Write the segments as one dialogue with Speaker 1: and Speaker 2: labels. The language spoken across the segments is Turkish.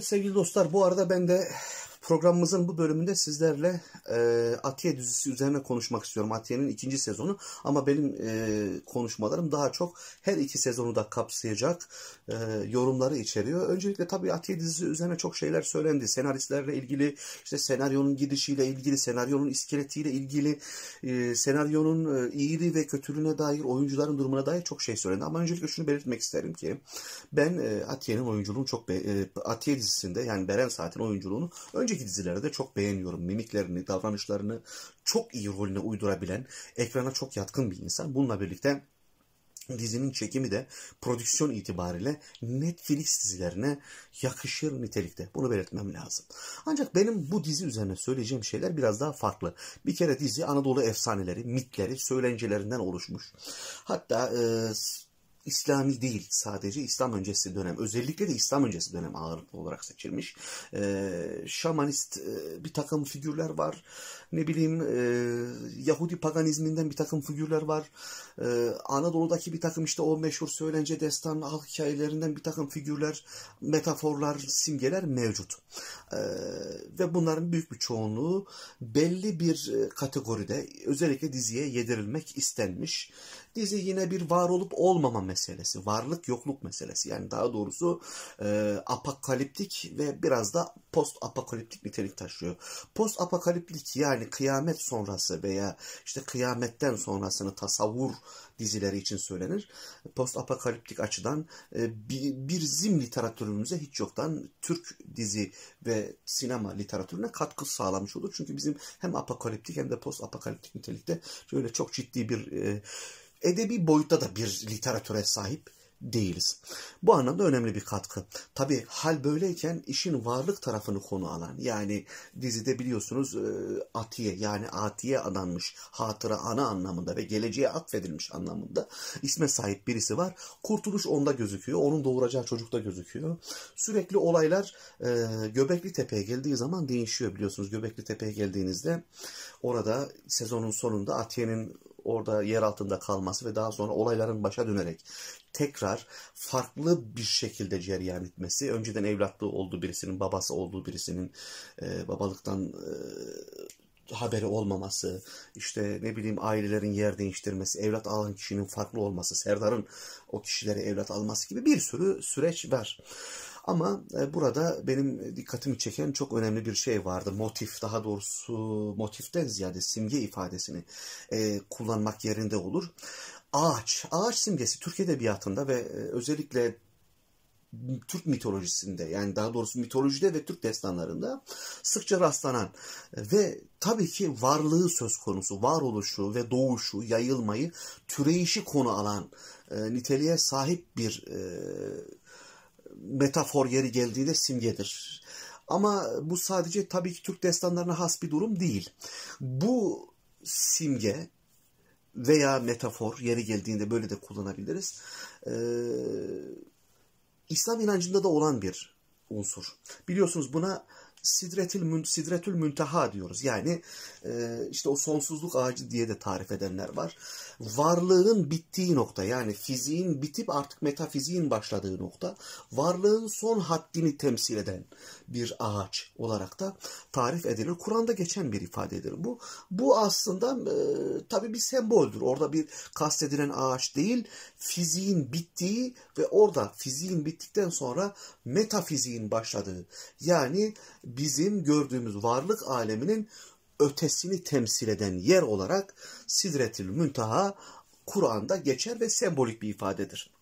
Speaker 1: Sevgili dostlar bu arada ben de Programımızın bu bölümünde sizlerle e, Atiye dizisi üzerine konuşmak istiyorum. Atiye'nin ikinci sezonu ama benim e, konuşmalarım daha çok her iki sezonu da kapsayacak e, yorumları içeriyor. Öncelikle tabii Atiye dizisi üzerine çok şeyler söylendi. Senaristlerle ilgili, işte senaryonun gidişiyle ilgili, senaryonun iskeletiyle ilgili, e, senaryonun e, iyiliği ve kötülüğüne dair, oyuncuların durumuna dair çok şey söylendi. Ama öncelikle şunu belirtmek isterim ki ben e, Atiye'nin oyunculuğunu çok, be, e, Atiye dizisinde yani Beren Saat'in oyunculuğunu önceki önceki dizilerde çok beğeniyorum. Mimiklerini, davranışlarını çok iyi rolüne uydurabilen, ekrana çok yatkın bir insan. Bununla birlikte dizinin çekimi de prodüksiyon itibariyle Netflix dizilerine yakışır nitelikte. Bunu belirtmem lazım. Ancak benim bu dizi üzerine söyleyeceğim şeyler biraz daha farklı. Bir kere dizi Anadolu efsaneleri, mitleri, söylencelerinden oluşmuş. Hatta e, İslami değil sadece İslam öncesi dönem özellikle de İslam öncesi dönem ağırlıklı olarak seçilmiş. E, şamanist e, bir takım figürler var. Ne bileyim e, Yahudi paganizminden bir takım figürler var. E, Anadolu'daki bir takım işte o meşhur söylence destan halk hikayelerinden bir takım figürler, metaforlar, simgeler mevcut. E, ve bunların büyük bir çoğunluğu belli bir e, kategoride özellikle diziye yedirilmek istenmiş. Dizi yine bir var olup olmama meselesi, varlık yokluk meselesi. Yani daha doğrusu e, apokaliptik ve biraz da post apokaliptik nitelik taşıyor. Post apokaliptik yani kıyamet sonrası veya işte kıyametten sonrasını tasavvur dizileri için söylenir. Post apokaliptik açıdan e, bir, bir zim literatürümüze hiç yoktan Türk dizi ve sinema literatürüne katkı sağlamış olur. Çünkü bizim hem apokaliptik hem de post apokaliptik nitelikte şöyle çok ciddi bir e, edebi boyutta da bir literatüre sahip değiliz. Bu anlamda önemli bir katkı. Tabi hal böyleyken işin varlık tarafını konu alan yani dizide biliyorsunuz e, atiye yani atiye adanmış hatıra ana anlamında ve geleceğe atfedilmiş anlamında isme sahip birisi var. Kurtuluş onda gözüküyor. Onun doğuracağı çocukta gözüküyor. Sürekli olaylar e, Göbekli Tepe'ye geldiği zaman değişiyor biliyorsunuz. Göbekli Tepe'ye geldiğinizde orada sezonun sonunda Atiye'nin orada yer altında kalması ve daha sonra olayların başa dönerek tekrar farklı bir şekilde cereyan etmesi. Önceden evlatlığı olduğu birisinin, babası olduğu birisinin e, babalıktan e, haberi olmaması, işte ne bileyim ailelerin yer değiştirmesi, evlat alan kişinin farklı olması, Serdar'ın o kişileri evlat alması gibi bir sürü süreç var. Ama e, burada benim dikkatimi çeken çok önemli bir şey vardı. Motif daha doğrusu motiften ziyade simge ifadesini e, kullanmak yerinde olur. Ağaç, ağaç simgesi Türk Edebiyatı'nda ve e, özellikle Türk mitolojisinde yani daha doğrusu mitolojide ve Türk destanlarında sıkça rastlanan ve tabii ki varlığı söz konusu, varoluşu ve doğuşu, yayılmayı, türeyişi konu alan e, niteliğe sahip bir e, metafor yeri geldiğinde simgedir. Ama bu sadece tabii ki Türk destanlarına has bir durum değil. Bu simge veya metafor yeri geldiğinde böyle de kullanabiliriz. Ee, İslam inancında da olan bir unsur. Biliyorsunuz buna Sidretül, Sidretül Münteha diyoruz. Yani e, işte o sonsuzluk ağacı diye de tarif edenler var. Varlığın bittiği nokta yani fiziğin bitip artık metafiziğin başladığı nokta. Varlığın son haddini temsil eden bir ağaç olarak da tarif edilir. Kur'an'da geçen bir ifadedir bu. Bu aslında e, tabii bir semboldür. Orada bir kastedilen ağaç değil, fiziğin bittiği ve orada fiziğin bittikten sonra metafiziğin başladığı yani bizim gördüğümüz varlık aleminin ötesini temsil eden yer olarak Sidretül Müntaha Kur'an'da geçer ve sembolik bir ifadedir.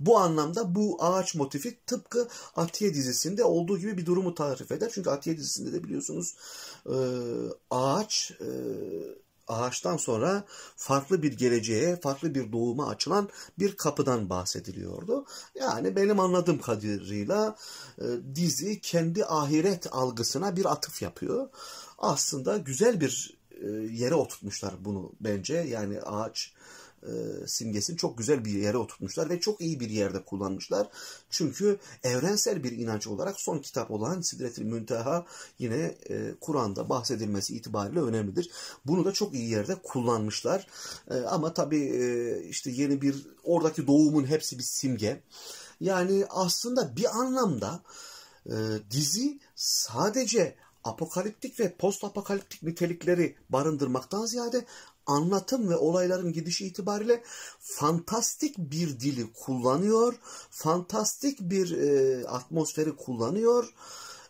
Speaker 1: Bu anlamda bu ağaç motifi tıpkı Atiye dizisinde olduğu gibi bir durumu tarif eder. Çünkü Atiye dizisinde de biliyorsunuz ağaç ağaçtan sonra farklı bir geleceğe, farklı bir doğuma açılan bir kapıdan bahsediliyordu. Yani benim anladığım kadarıyla e, dizi kendi ahiret algısına bir atıf yapıyor. Aslında güzel bir e, yere oturtmuşlar bunu bence. Yani ağaç e, simgesini çok güzel bir yere oturtmuşlar ve çok iyi bir yerde kullanmışlar. Çünkü evrensel bir inanç olarak son kitap olan Sidret-i Münteha yine e, Kur'an'da bahsedilmesi itibariyle önemlidir. Bunu da çok iyi yerde kullanmışlar. E, ama tabii işte yeni bir oradaki doğumun hepsi bir simge. Yani aslında bir anlamda dizi sadece apokaliptik ve post apokaliptik nitelikleri barındırmaktan ziyade anlatım ve olayların gidişi itibariyle fantastik bir dili kullanıyor, fantastik bir e, atmosferi kullanıyor.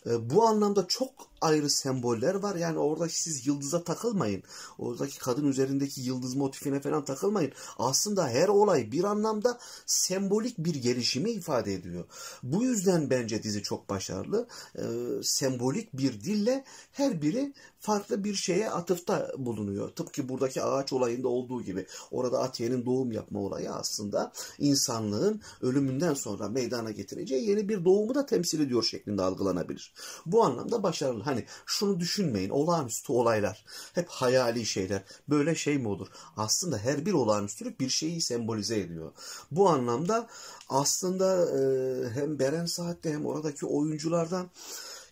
Speaker 1: E, bu anlamda çok ayrı semboller var. Yani orada siz yıldıza takılmayın. Oradaki kadın üzerindeki yıldız motifine falan takılmayın. Aslında her olay bir anlamda sembolik bir gelişimi ifade ediyor. Bu yüzden bence dizi çok başarılı. E, sembolik bir dille her biri farklı bir şeye atıfta bulunuyor. Tıpkı buradaki ağaç olayında olduğu gibi. Orada Atiye'nin doğum yapma olayı aslında insanlığın ölümünden sonra meydana getireceği yeni bir doğumu da temsil ediyor şeklinde algılanabilir. Bu anlamda başarılı. Hani şunu düşünmeyin olağanüstü olaylar hep hayali şeyler. Böyle şey mi olur? Aslında her bir olağanüstülük bir şeyi sembolize ediyor. Bu anlamda aslında hem Beren Saat'te hem oradaki oyunculardan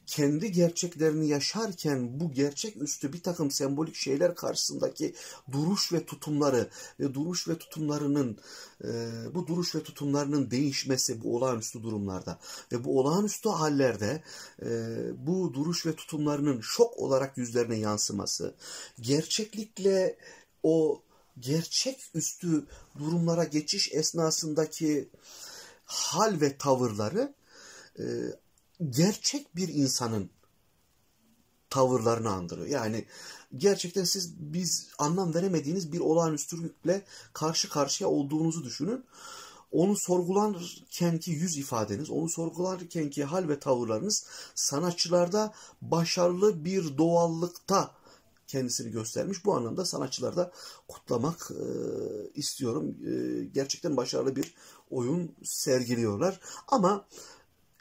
Speaker 1: kendi gerçeklerini yaşarken bu gerçek üstü bir takım sembolik şeyler karşısındaki duruş ve tutumları ve duruş ve tutumlarının e, bu duruş ve tutumlarının değişmesi bu olağanüstü durumlarda. Ve bu olağanüstü hallerde e, bu duruş ve tutumlarının şok olarak yüzlerine yansıması gerçeklikle o gerçek üstü durumlara geçiş esnasındaki hal ve tavırları e, gerçek bir insanın tavırlarını andırıyor. Yani gerçekten siz biz anlam veremediğiniz bir olağanüstülükle karşı karşıya olduğunuzu düşünün. Onu sorgularken ki yüz ifadeniz, onu sorgularken ki hal ve tavırlarınız sanatçılarda başarılı bir doğallıkta kendisini göstermiş. Bu anlamda sanatçılarda kutlamak e, istiyorum. E, gerçekten başarılı bir oyun sergiliyorlar. Ama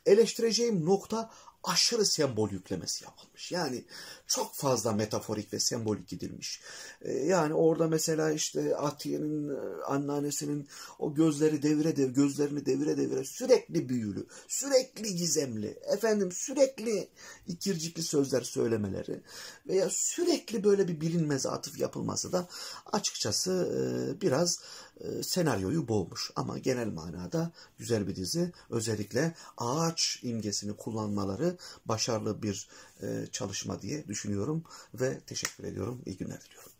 Speaker 1: eleştireceğim nokta aşırı sembol yüklemesi yapılmış. Yani çok fazla metaforik ve sembolik gidilmiş. Ee, yani orada mesela işte Atiye'nin e, anneannesinin o gözleri devire dev gözlerini devire devire sürekli büyülü, sürekli gizemli, efendim sürekli ikircikli sözler söylemeleri veya sürekli böyle bir bilinmez atıf yapılması da açıkçası e, biraz e, senaryoyu boğmuş. Ama genel manada güzel bir dizi. Özellikle ağaç imgesini kullanmaları başarılı bir e, çalışma diye düşünüyorum ve teşekkür ediyorum. İyi günler diliyorum.